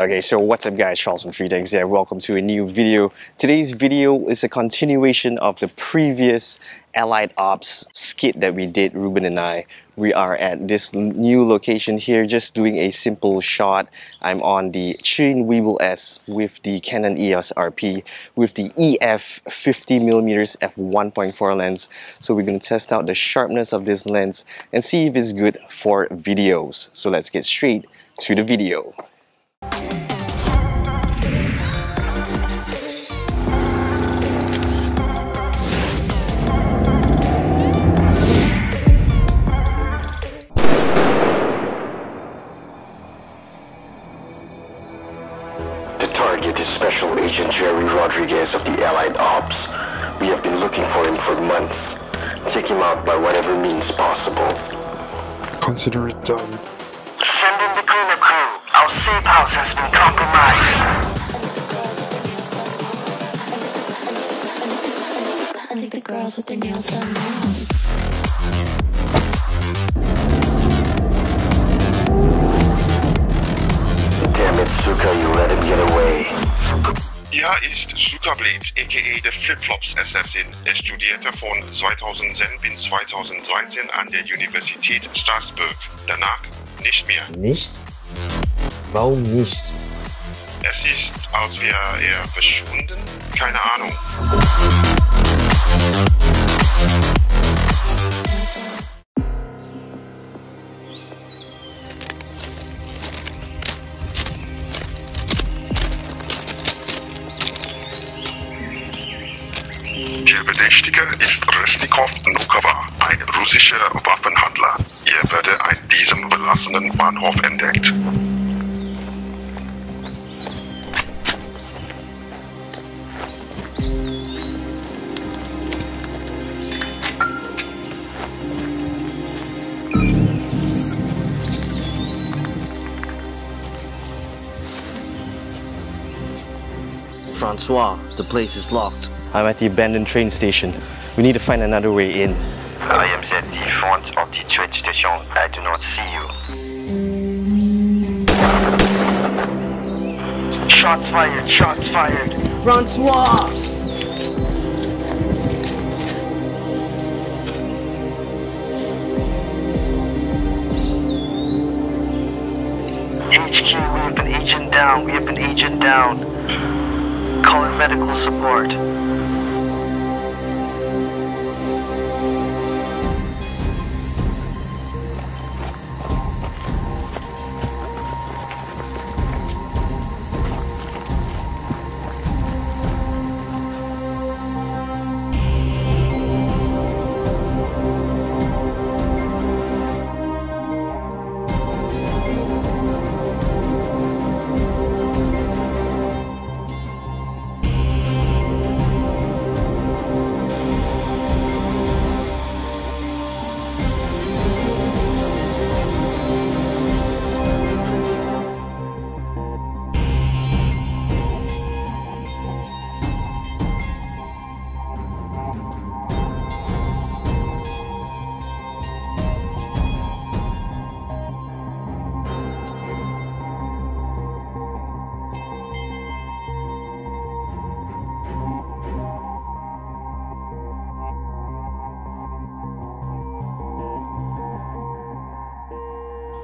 Okay, so what's up guys, Charles from TreeTanks here. Welcome to a new video. Today's video is a continuation of the previous Allied Ops skit that we did, Ruben and I. We are at this new location here, just doing a simple shot. I'm on the Zhiyun Weebill S with the Canon EOS RP with the EF 50mm f1.4 lens. So we're going to test out the sharpness of this lens and see if it's good for videos. So let's get straight to the video. Target is Special Agent Jerry Rodriguez of the Allied Ops. We have been looking for him for months. Take him out by whatever means possible. Consider it done. Send in the cleanup crew. Our safe house has been compromised. I think the girls with their nails done now. Er ist Sukablade, aka The Flipflops Assassin. Er studierte von 2010 bis 2013 an der Universität Strasbourg. Danach nicht mehr. Nicht? Warum nicht? Es ist, als wäre er verschwunden? Keine Ahnung. Der Verdächtige ist Restikov Nukova, ein russischer Waffenhandler. Er wurde an diesem verlassenen Bahnhof entdeckt. Francois, the place is locked. I'm at the abandoned train station. We need to find another way in. I am at the front of the train station. I do not see you. Shots fired, shots fired. Francois! HQ, we have an agent down. We have an agent down. Calling medical support.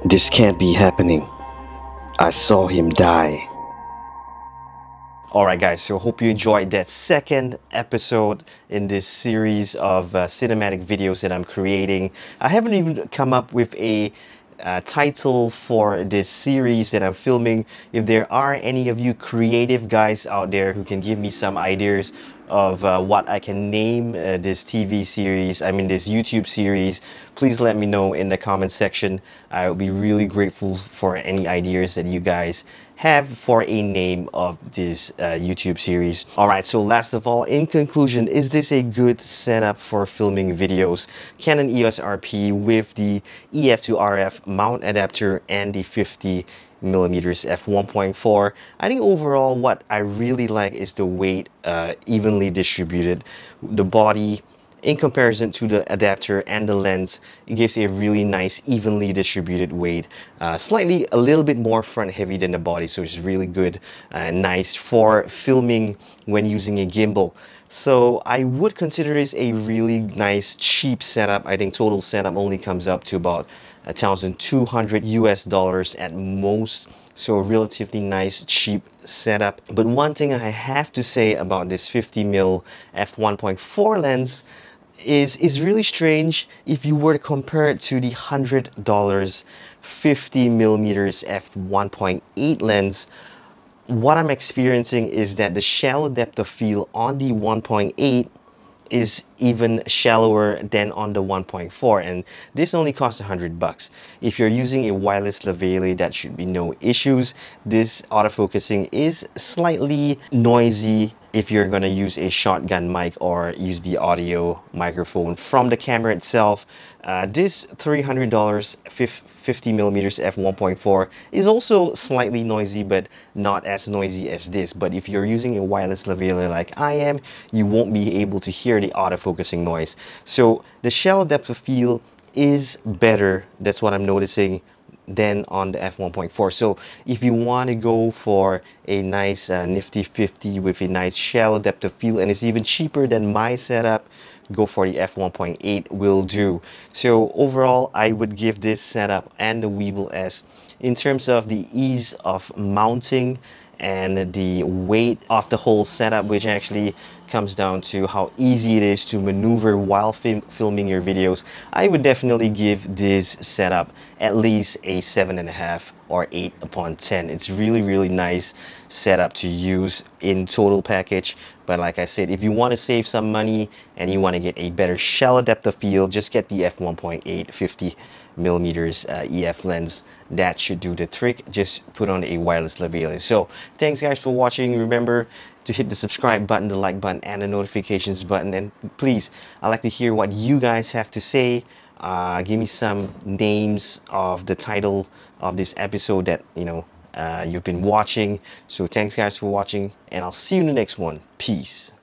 This can't be happening. I saw him die. Alright guys, so hope you enjoyed that second episode in this series of uh, cinematic videos that I'm creating. I haven't even come up with a uh, title for this series that I'm filming. If there are any of you creative guys out there who can give me some ideas of uh, what I can name uh, this TV series, I mean this YouTube series, please let me know in the comment section. I would be really grateful for any ideas that you guys have for a name of this uh, YouTube series. Alright, so last of all, in conclusion, is this a good setup for filming videos? Canon EOS RP with the EF2RF mount adapter and the 50 millimeters f1.4 i think overall what i really like is the weight uh, evenly distributed the body in comparison to the adapter and the lens, it gives a really nice, evenly distributed weight. Uh, slightly a little bit more front heavy than the body, so it's really good and nice for filming when using a gimbal. So I would consider this a really nice, cheap setup. I think total setup only comes up to about 1,200 US dollars at most. So a relatively nice cheap setup. But one thing I have to say about this 50mm f1.4 lens is is really strange if you were to compare it to the hundred dollars 50 millimeters f1.8 lens. What I'm experiencing is that the shallow depth of field on the 1.8 is even shallower than on the 1.4 and this only costs 100 bucks. If you're using a wireless lavalier that should be no issues. This autofocusing is slightly noisy if you're going to use a shotgun mic or use the audio microphone from the camera itself. Uh, this $300 50 millimeters f1.4 is also slightly noisy but not as noisy as this but if you're using a wireless lavalier like I am you won't be able to hear the autofocusing noise so the shell depth of field is better that's what I'm noticing than on the f1.4 so if you want to go for a nice uh, nifty 50 with a nice shallow depth of field and it's even cheaper than my setup go for the f1.8 will do. So overall i would give this setup and the weebill s in terms of the ease of mounting and the weight of the whole setup which actually comes down to how easy it is to maneuver while film filming your videos. I would definitely give this setup at least a seven and a half or 8 upon 10 it's really really nice setup to use in total package. But like I said if you want to save some money and you want to get a better shallow depth of field just get the f1.8 50 millimeters uh, EF lens. That should do the trick. Just put on a wireless lavalier. So thanks guys for watching. Remember to hit the subscribe button the like button and the notifications button. And please I'd like to hear what you guys have to say uh, give me some names of the title of this episode that you know uh, you've been watching. So thanks guys for watching and I'll see you in the next one. Peace